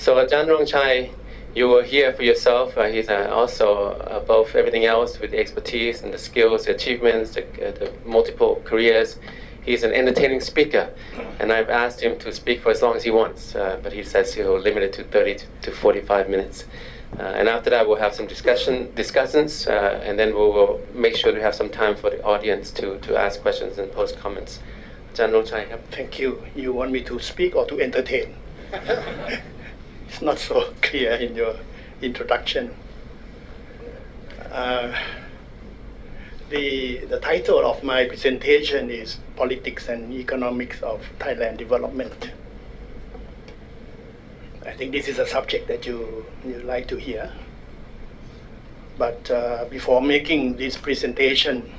So Chan Rong Chai, you will hear for yourself. Uh, he's uh, also above everything else with the expertise and the skills, the achievements, the, uh, the multiple careers. He's an entertaining speaker, and I've asked him to speak for as long as he wants, uh, but he says he'll limit it to 30 to 45 minutes. Uh, and after that, we'll have some discussion discussions, uh, and then we'll, make sure to have some time for the audience to, to ask questions and post comments. Chan Chai. Thank you. You want me to speak or to entertain? it's not so clear in your introduction. Uh, the, the title of my presentation is Politics and Economics of Thailand Development. I think this is a subject that you, you like to hear. But uh, before making this presentation,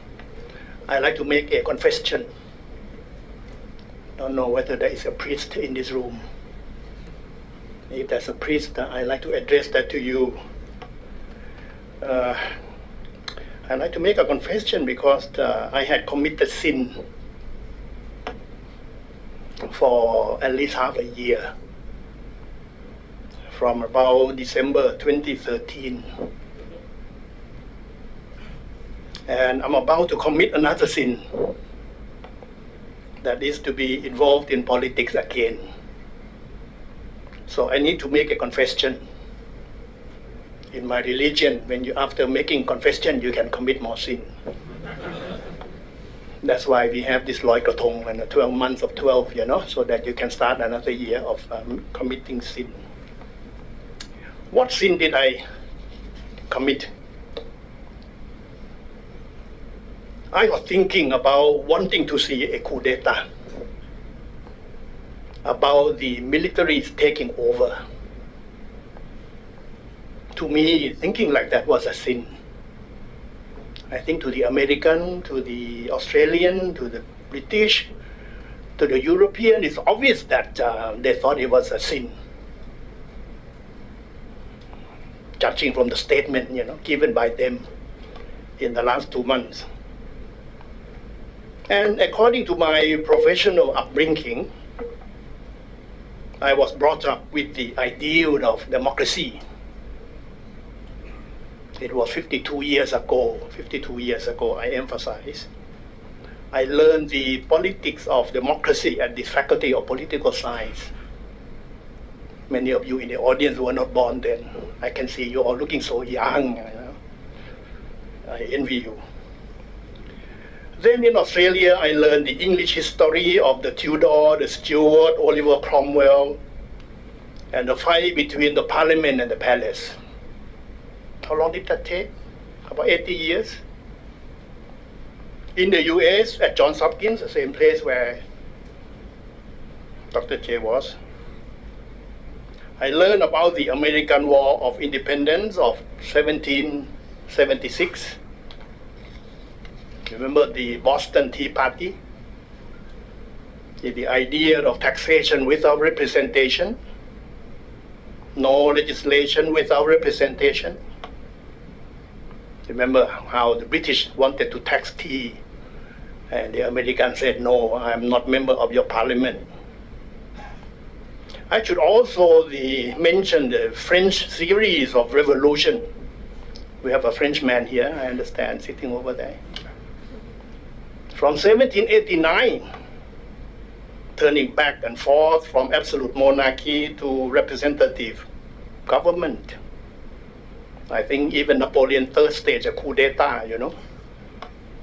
I like to make a confession don't know whether there is a priest in this room. If there's a priest, I'd like to address that to you. Uh, I'd like to make a confession because uh, I had committed sin for at least half a year from about December 2013. And I'm about to commit another sin that is to be involved in politics again. So I need to make a confession. In my religion, when you after making confession, you can commit more sin. That's why we have this Loi Krathong and the 12 months of 12, you know, so that you can start another year of um, committing sin. What sin did I commit? I was thinking about wanting to see a coup d'etat, about the militaries taking over. To me, thinking like that was a sin. I think to the American, to the Australian, to the British, to the European, it's obvious that uh, they thought it was a sin. Judging from the statement, you know, given by them in the last two months. And according to my professional upbringing, I was brought up with the ideal of democracy. It was 52 years ago, 52 years ago, I emphasize. I learned the politics of democracy at the Faculty of Political Science. Many of you in the audience were not born then. I can see you all looking so young. You know? I envy you. Then in Australia, I learned the English history of the Tudor, the Stuart, Oliver Cromwell, and the fight between the parliament and the palace. How long did that take? About 80 years. In the US, at Johns Hopkins, the same place where Dr. J was, I learned about the American War of Independence of 1776 Remember the Boston Tea Party? The idea of taxation without representation, no legislation without representation. Remember how the British wanted to tax tea, and the Americans said, no, I'm not member of your parliament. I should also the, mention the French series of revolution. We have a Frenchman here, I understand, sitting over there from 1789, turning back and forth from absolute monarchy to representative government. I think even Napoleon III staged a coup d'etat, you know.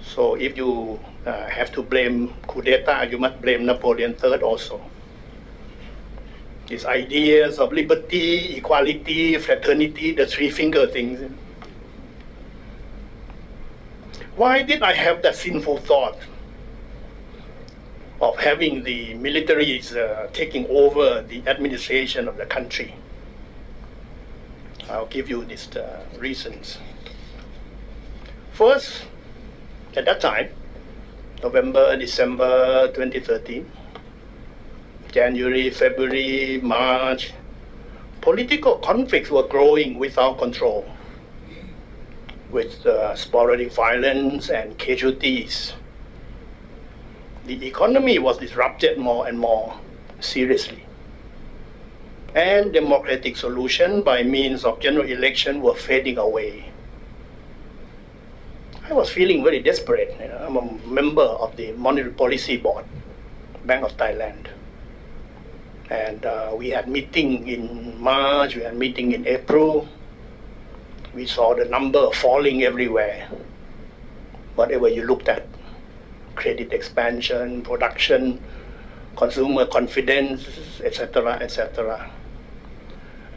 So if you uh, have to blame coup d'etat, you must blame Napoleon III also. His ideas of liberty, equality, fraternity, the three finger things. Why did I have that sinful thought of having the militaries uh, taking over the administration of the country? I'll give you these uh, reasons. First, at that time, November, December 2013, January, February, March, political conflicts were growing without control with uh, sporadic violence and casualties. The economy was disrupted more and more seriously. and democratic solution by means of general election were fading away. I was feeling very desperate. You know, I'm a member of the Monetary Policy Board, Bank of Thailand. And uh, we had meeting in March, we had meeting in April. We saw the number falling everywhere. Whatever you looked at, credit expansion, production, consumer confidence, etc., etc.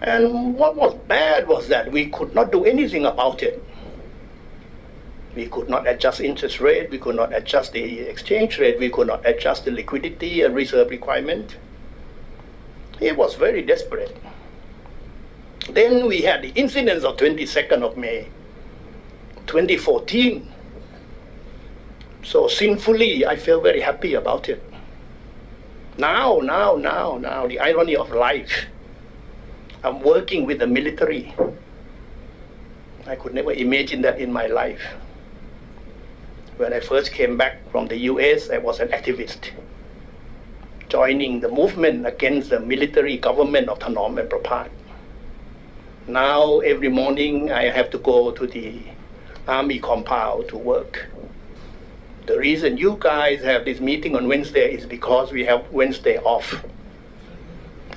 And what was bad was that we could not do anything about it. We could not adjust interest rate, we could not adjust the exchange rate, we could not adjust the liquidity and reserve requirement. It was very desperate. Then we had the incidents of 22nd of May, 2014. So sinfully, I feel very happy about it. Now, now, now, now, the irony of life. I'm working with the military. I could never imagine that in my life. When I first came back from the US, I was an activist, joining the movement against the military government of Thanom and Prapat. Now, every morning, I have to go to the army compound to work. The reason you guys have this meeting on Wednesday is because we have Wednesday off.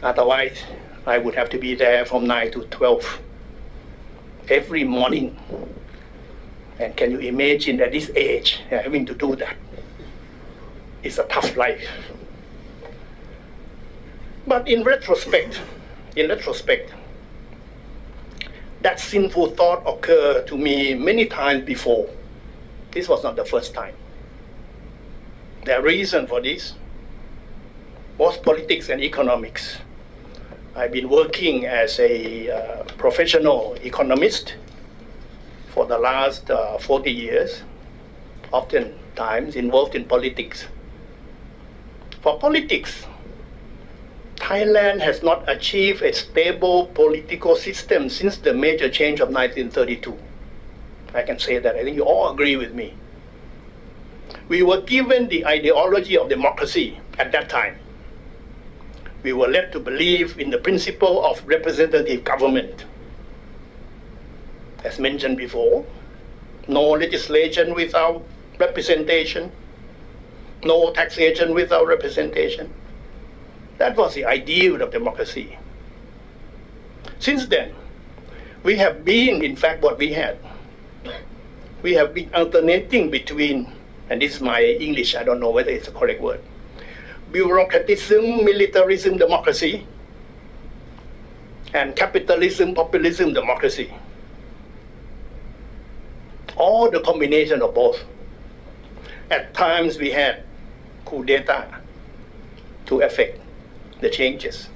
Otherwise, I would have to be there from 9 to 12 every morning. And can you imagine at this age having to do that? It's a tough life. But in retrospect, in retrospect, that sinful thought occurred to me many times before. This was not the first time. The reason for this was politics and economics. I've been working as a uh, professional economist for the last uh, 40 years, oftentimes involved in politics. For politics, Thailand has not achieved a stable political system since the major change of 1932. I can say that. I think you all agree with me. We were given the ideology of democracy at that time we were led to believe in the principle of representative government. As mentioned before, no legislation without representation, no taxation without representation. That was the ideal of democracy. Since then, we have been, in fact, what we had. We have been alternating between, and this is my English, I don't know whether it's the correct word, bureaucratism, militarism, democracy, and capitalism, populism, democracy. All the combination of both. At times we had coup d'etat to affect the changes.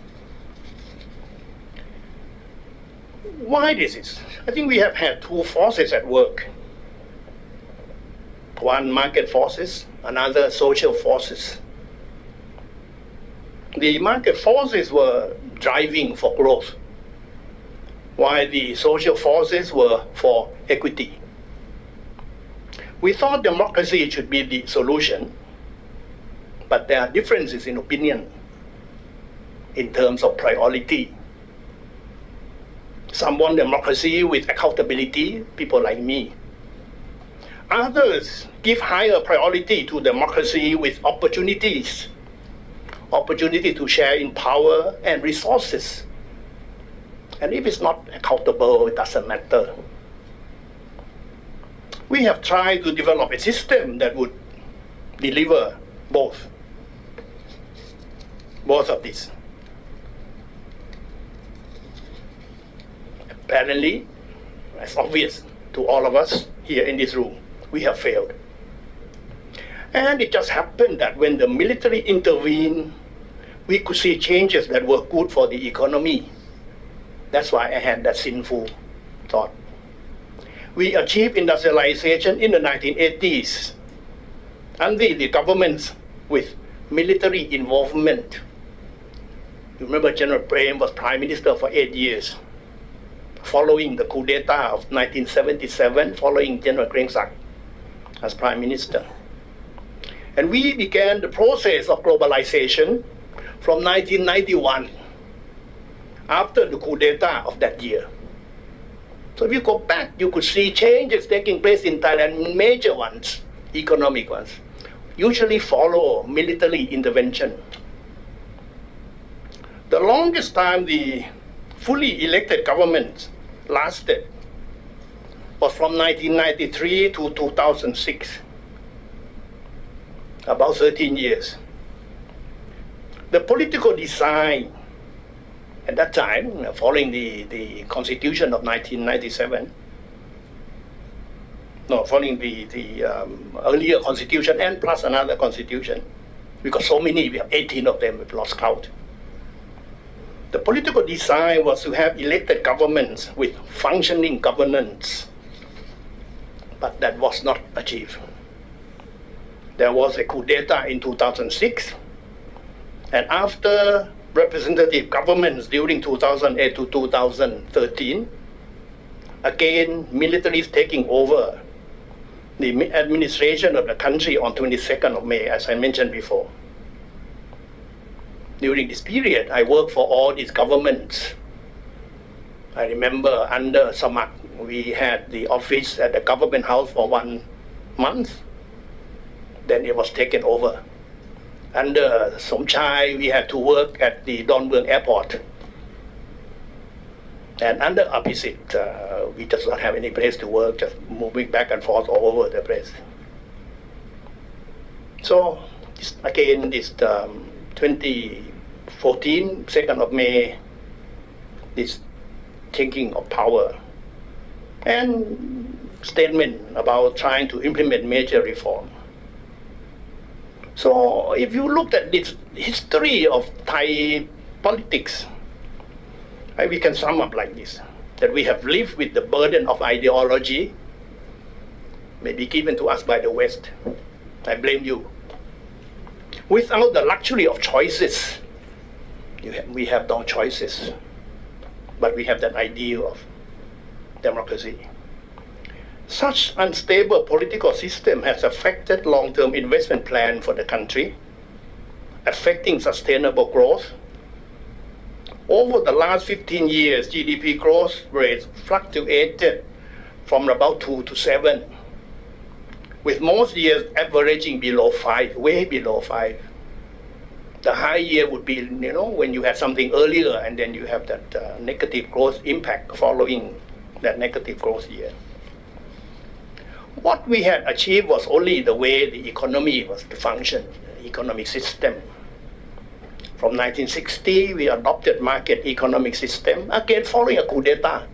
Why this is? I think we have had two forces at work. One market forces, another social forces the market forces were driving for growth, while the social forces were for equity. We thought democracy should be the solution, but there are differences in opinion in terms of priority. Some want democracy with accountability, people like me. Others give higher priority to democracy with opportunities opportunity to share in power and resources. And if it's not accountable, it doesn't matter. We have tried to develop a system that would deliver both, both of these. Apparently, it's obvious to all of us here in this room, we have failed. And it just happened that when the military intervened, we could see changes that were good for the economy. That's why I had that sinful thought. We achieved industrialization in the 1980s under the governments with military involvement. You remember General Prem was prime minister for eight years. Following the coup d'etat of 1977, following General Kriengsak as prime minister. And we began the process of globalization from 1991. after the coup d'etat of that year. So if you go back, you could see changes taking place in Thailand, major ones, economic ones, usually follow military intervention. The longest time the fully elected government lasted was from 1993 to 2006, about 13 years. The political design at that time, following the, the Constitution of 1997, no, following the, the um, earlier Constitution and plus another Constitution, because so many, we have 18 of them, we've lost count. The political design was to have elected governments with functioning governance, but that was not achieved. There was a coup d'etat in 2006, and after representative governments during 2008 to 2013, again, militaries taking over the administration of the country on 22nd of May, as I mentioned before during this period, I worked for all these governments. I remember under Samak, we had the office at the government house for one month. Then it was taken over. Under Somchai, we had to work at the Don Mueang airport. And under Abhisit, uh, we just not have any place to work, just moving back and forth all over the place. So, again, this um, 2014, 2nd of May, this taking of power and statement about trying to implement major reform. So if you look at this history of Thai politics, we can sum up like this, that we have lived with the burden of ideology, maybe given to us by the West. I blame you without the luxury of choices. We have no choices, but we have that ideal of democracy. Such unstable political system has affected long-term investment plan for the country, affecting sustainable growth. Over the last 15 years, GDP growth rates fluctuated from about 2 to 7 with most years averaging below five, way below five. The high year would be, you know, when you have something earlier and then you have that uh, negative growth impact following that negative growth year. What we had achieved was only the way the economy was to function, the economic system. From 1960, we adopted market economic system, again following a coup d'etat.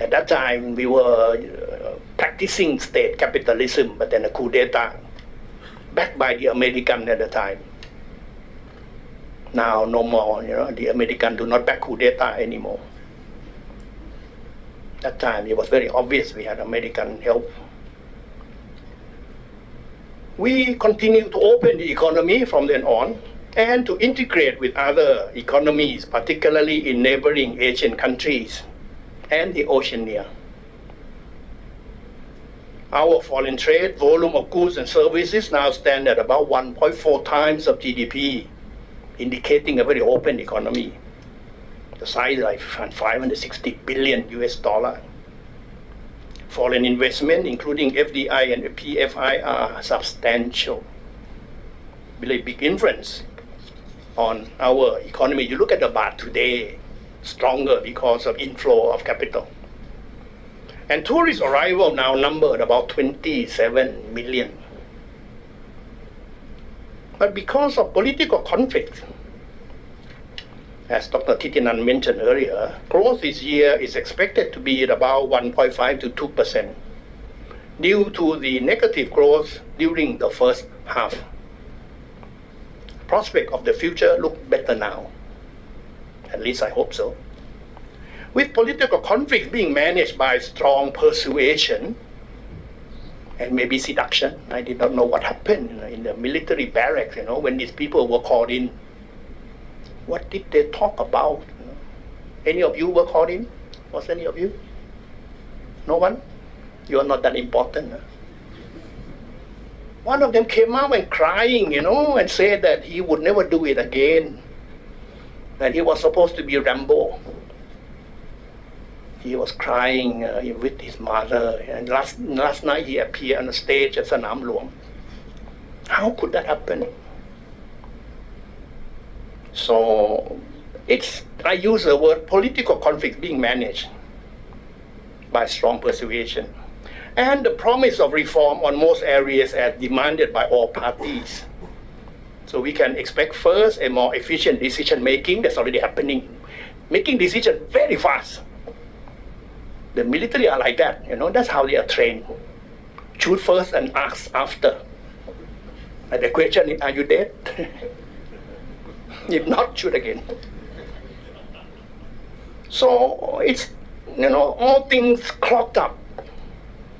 At that time, we were uh, practicing state capitalism, but then a coup d'etat, backed by the American at the time. Now, no more, you know, the American do not back coup d'etat anymore. That time, it was very obvious we had American help. We continue to open the economy from then on and to integrate with other economies, particularly in neighboring Asian countries and the Oceania. Our foreign trade volume of goods and services now stand at about 1.4 times of GDP, indicating a very open economy. The size like 560 billion US dollar. Foreign investment, including FDI and PFI, are substantial. Really big influence on our economy. You look at the baht today, stronger because of inflow of capital. And tourist arrival now numbered about 27 million. But because of political conflict, as Dr. Thitinan mentioned earlier, growth this year is expected to be at about 1.5 to 2 percent due to the negative growth during the first half. Prospect of the future look better now. At least I hope so with political conflicts being managed by strong persuasion and maybe seduction. I did not know what happened you know, in the military barracks, you know, when these people were called in. What did they talk about? You know? Any of you were called in? Was any of you? No one? You are not that important. Huh? One of them came out and crying, you know, and said that he would never do it again And he was supposed to be Rambo. He was crying uh, with his mother. And last, last night he appeared on the stage at Sanam Luang. How could that happen? So it's, I use the word political conflict being managed by strong persuasion. And the promise of reform on most areas as demanded by all parties. So we can expect first a more efficient decision making that's already happening. Making decisions very fast. The military are like that, you know, that's how they are trained. Shoot first and ask after. And the question is, are you dead? if not, shoot again. So it's, you know, all things clocked up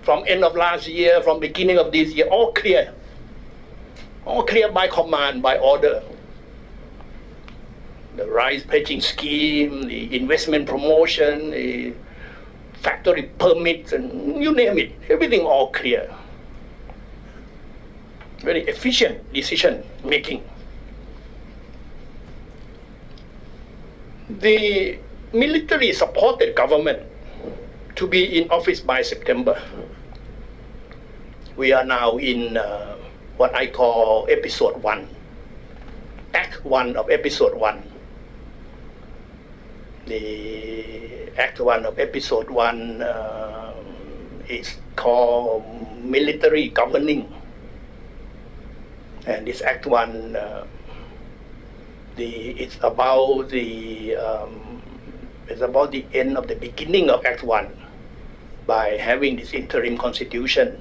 from end of last year, from beginning of this year, all clear. All clear by command, by order. The rice pledging scheme, the investment promotion, the factory permits, and you name it, everything all clear. Very efficient decision making. The military supported government to be in office by September. We are now in uh, what I call episode one, act one of episode one. The act one of episode one uh, is called military governing, and this act one. Uh, the, it's about the um, it's about the end of the beginning of Act One by having this interim constitution.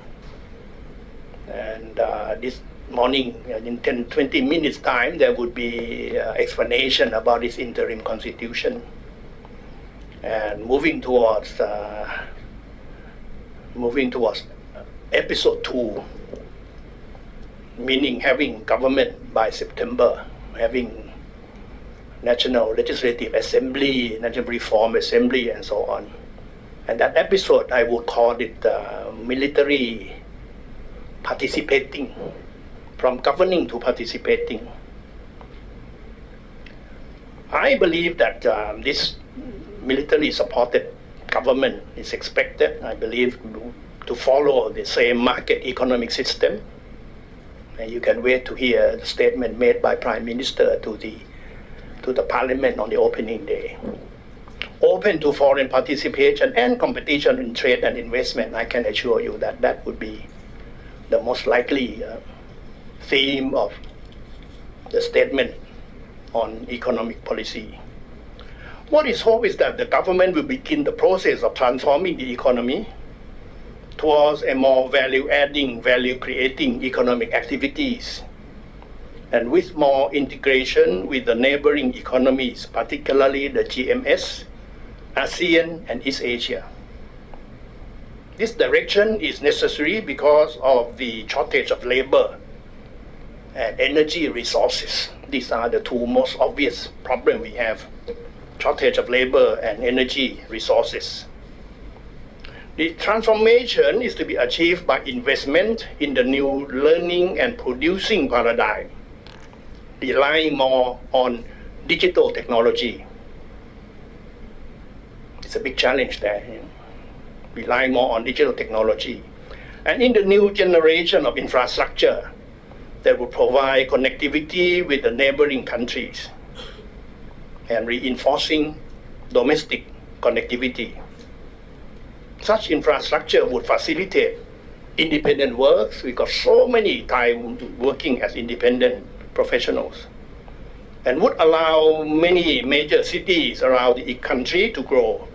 And uh, this morning, in 10, 20 minutes time, there would be uh, explanation about this interim constitution. And moving towards, uh, moving towards episode two, meaning having government by September, having National Legislative Assembly, National Reform Assembly, and so on. And that episode, I would call it uh, military participating, from governing to participating. I believe that um, this military supported government is expected, I believe, to follow the same market economic system. And you can wait to hear the statement made by Prime Minister to the to the parliament on the opening day. Open to foreign participation and competition in trade and investment, I can assure you that that would be the most likely uh, theme of the statement on economic policy. What is hope is that the government will begin the process of transforming the economy towards a more value adding, value creating economic activities and with more integration with the neighboring economies, particularly the GMS, ASEAN, and East Asia. This direction is necessary because of the shortage of labor and energy resources. These are the two most obvious problems we have shortage of labor and energy resources. The transformation is to be achieved by investment in the new learning and producing paradigm relying more on digital technology. It's a big challenge there, you know, relying more on digital technology. And in the new generation of infrastructure that will provide connectivity with the neighboring countries and reinforcing domestic connectivity. Such infrastructure would facilitate independent works. We got so many Thai working as independent professionals and would allow many major cities around the country to grow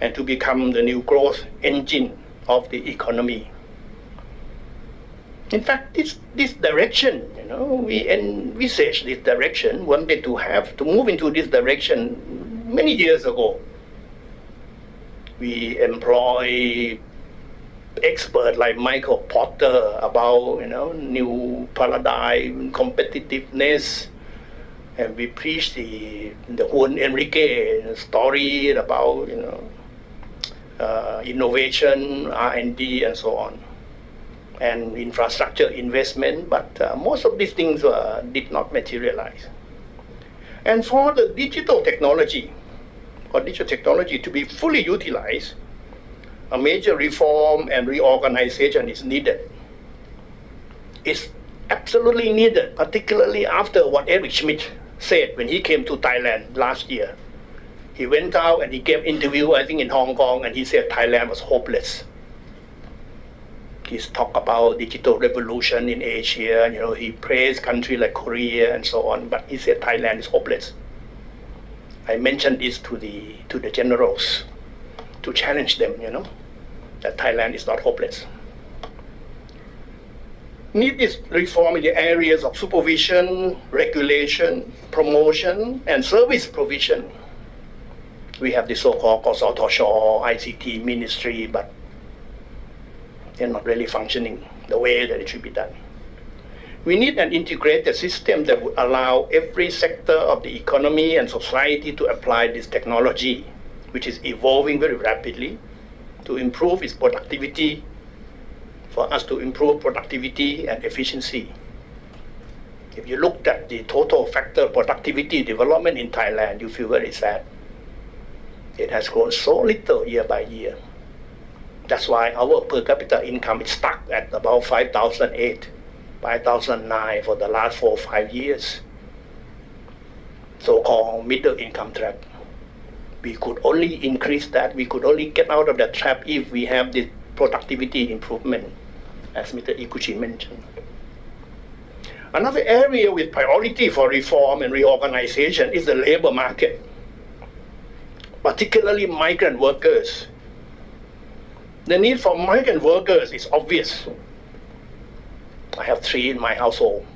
and to become the new growth engine of the economy. In fact, this, this direction, you know, we envisaged this direction, wanted to have, to move into this direction many years ago. We employ expert like Michael Porter about you know new paradigm, competitiveness, and we preach the the Juan Enriquez story about you know uh, innovation, R and D, and so on, and infrastructure investment. But uh, most of these things uh, did not materialize. And for the digital technology, or digital technology to be fully utilized, a major reform and reorganization is needed. It's absolutely needed, particularly after what Eric Schmidt said when he came to Thailand last year. He went out and he gave interview, I think, in Hong Kong, and he said Thailand was hopeless. He's talked about digital revolution in Asia. You know, he praised countries like Korea and so on, but he said Thailand is hopeless. I mentioned this to the to the generals to challenge them. You know, that Thailand is not hopeless. Need is reform in the areas of supervision, regulation, promotion, and service provision. We have the so-called KOSOTOSH, ICT ministry, but they're not really functioning the way that it should be done. We need an integrated system that would allow every sector of the economy and society to apply this technology, which is evolving very rapidly, to improve its productivity, for us to improve productivity and efficiency. If you looked at the total factor productivity development in Thailand, you feel very sad. It has grown so little year by year. That's why our per capita income is stuck at about 5,008, 5,009 for the last four or five years. So-called middle income trap. We could only increase that, we could only get out of that trap if we have this productivity improvement, as Mr. Ikuchi mentioned. Another area with priority for reform and reorganization is the labor market, particularly migrant workers. The need for migrant workers is obvious. I have three in my household.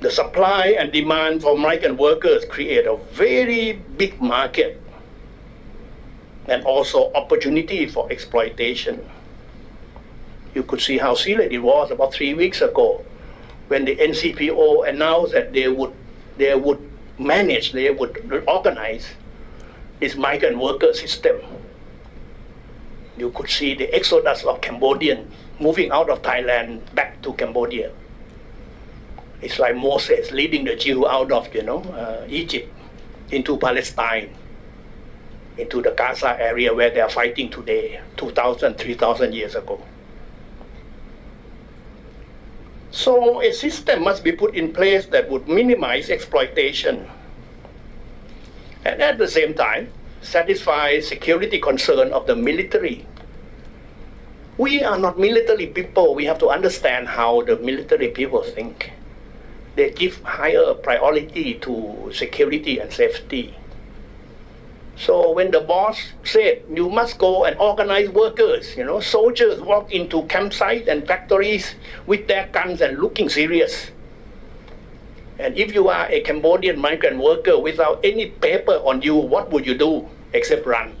The supply and demand for migrant workers create a very big market and also opportunity for exploitation. You could see how serious it was about three weeks ago when the NCPO announced that they would, they would manage, they would organize this migrant worker system. You could see the exodus of Cambodians moving out of Thailand back to Cambodia. It's like Moses leading the Jew out of, you know, uh, Egypt into Palestine, into the Gaza area where they are fighting today, 2,000, 3,000 years ago. So a system must be put in place that would minimize exploitation and at the same time satisfy security concern of the military. We are not military people. We have to understand how the military people think. They give higher priority to security and safety. So when the boss said you must go and organize workers, you know, soldiers walk into campsites and factories with their guns and looking serious. And if you are a Cambodian migrant worker without any paper on you, what would you do except run?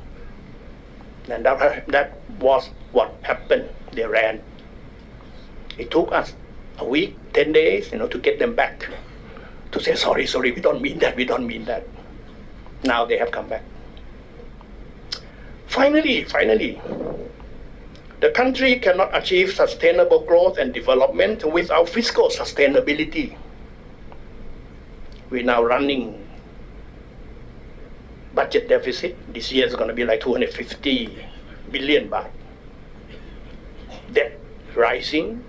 And that, that was what happened. They ran. It took us a week, 10 days, you know, to get them back. To say, sorry, sorry, we don't mean that, we don't mean that. Now they have come back. Finally, finally, the country cannot achieve sustainable growth and development without fiscal sustainability. We're now running budget deficit. This year is going to be like 250 billion baht. Debt rising.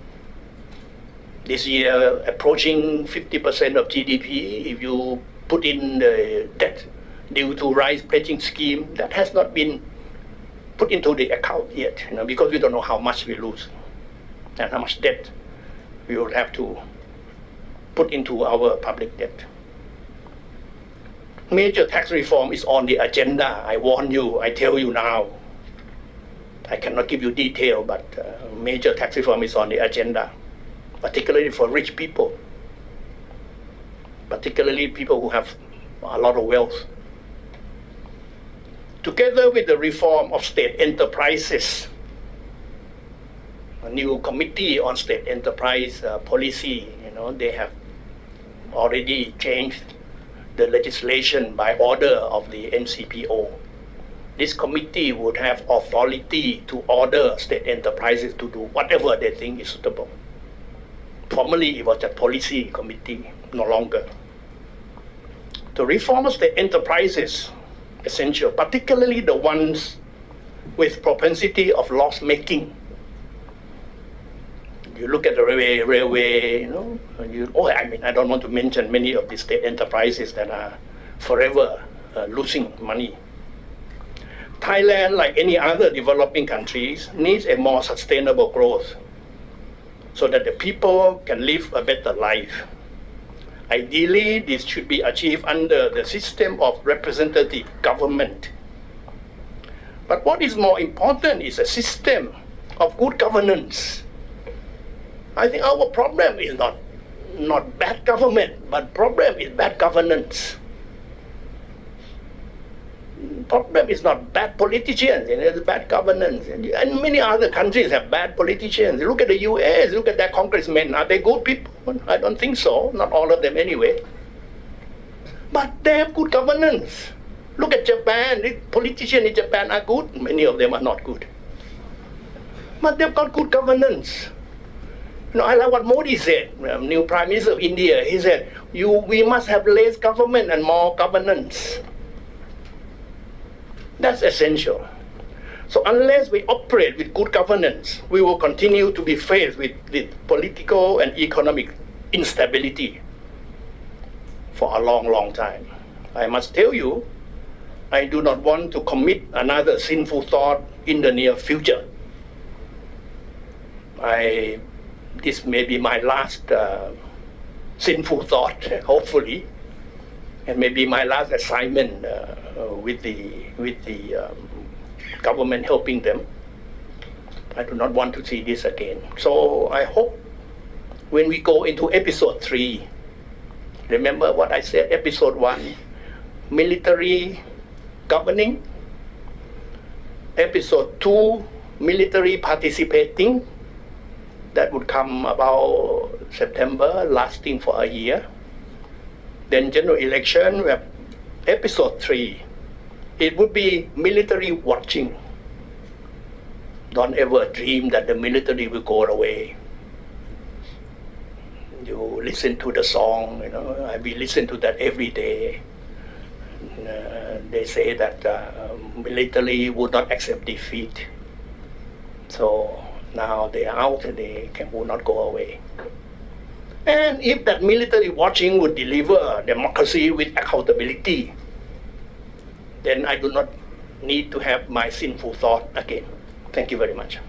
This year approaching 50% of GDP. If you put in the debt due to rice pledging scheme, that has not been put into the account yet, you know, because we don't know how much we lose and how much debt we will have to put into our public debt. Major tax reform is on the agenda. I warn you, I tell you now. I cannot give you detail, but uh, major tax reform is on the agenda, particularly for rich people, particularly people who have a lot of wealth together with the reform of state enterprises, a new committee on state enterprise uh, policy, you know, they have already changed the legislation by order of the NCPO. This committee would have authority to order state enterprises to do whatever they think is suitable. Formerly, it was a policy committee. no longer. To reform state enterprises, essential, particularly the ones with propensity of loss making. You look at the railway, railway, you know, you, oh, I mean, I don't want to mention many of the state enterprises that are forever uh, losing money. Thailand, like any other developing countries, needs a more sustainable growth so that the people can live a better life. Ideally, this should be achieved under the system of representative government. But what is more important is a system of good governance. I think our problem is not, not bad government, but problem is bad governance problem is not bad politicians, and it's bad governance. And, and, many other countries have bad politicians. Look at the US, look at their congressmen. Are they good people? I don't think so. Not all of them anyway. But they have good governance. Look at Japan. The politicians in Japan are good. Many of them are not good. But they've got good governance. Know, I like what Modi said, um, new Prime Minister of India. He said, "You, we must have less government and more governance." That's essential. So unless we operate with good governance, we will continue to be faced with, with political and economic instability for a long, long time. I must tell you, I do not want to commit another sinful thought in the near future. I, this may be my last uh, sinful thought, hopefully, and maybe my last assignment uh, uh, with the with the um, government helping them. I do not want to see this again. So I hope when we go into episode three, remember what I said, episode one, military governing, episode two, military participating, that would come about September, lasting for a year. Then general election, we have episode 3, it would be military watching. Don't ever dream that the military will go away. You listen to the song, you know, I will listen to that every day. Uh, they say that uh, military would not accept defeat. So now they are out and they can, will not go away. And if that military watching would deliver democracy with accountability, then I do not need to have my sinful thought again. Thank you very much.